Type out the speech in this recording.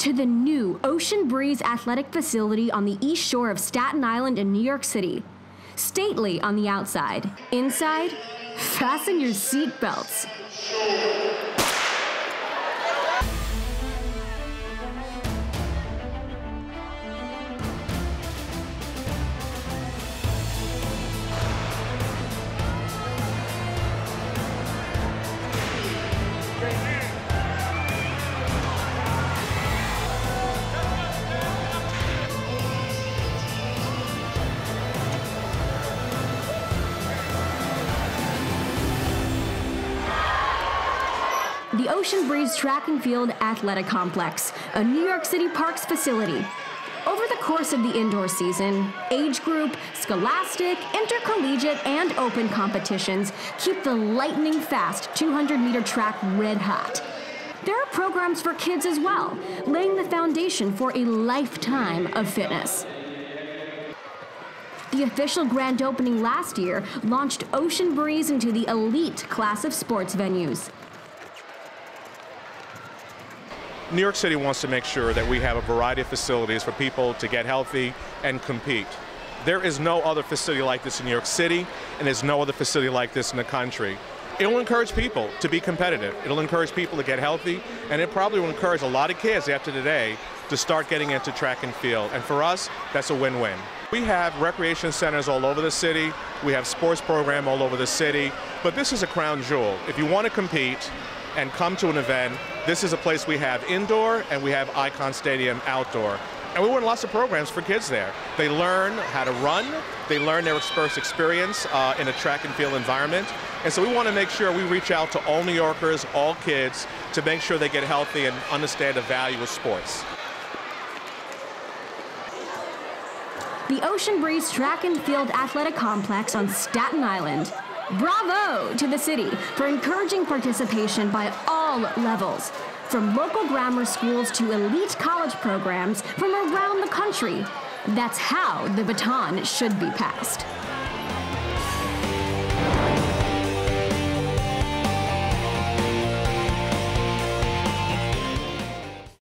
to the new Ocean Breeze Athletic Facility on the east shore of Staten Island in New York City. Stately on the outside. Inside, fasten your seatbelts. The Ocean Breeze Track and Field Athletic Complex, a New York City Parks facility. Over the course of the indoor season, age group, scholastic, intercollegiate, and open competitions keep the lightning fast 200 meter track red hot. There are programs for kids as well, laying the foundation for a lifetime of fitness. The official grand opening last year launched Ocean Breeze into the elite class of sports venues. New York City wants to make sure that we have a variety of facilities for people to get healthy and compete. There is no other facility like this in New York City, and there's no other facility like this in the country. It will encourage people to be competitive. It'll encourage people to get healthy, and it probably will encourage a lot of kids after today to start getting into track and field. And for us, that's a win-win. We have recreation centers all over the city. We have sports program all over the city. But this is a crown jewel. If you want to compete, and come to an event, this is a place we have indoor and we have Icahn Stadium outdoor. And we run lots of programs for kids there. They learn how to run, they learn their first experience uh, in a track and field environment. And so we want to make sure we reach out to all New Yorkers, all kids, to make sure they get healthy and understand the value of sports. The Ocean Breeze Track and Field Athletic Complex on Staten Island Bravo to the city for encouraging participation by all levels, from local grammar schools to elite college programs from around the country. That's how the baton should be passed.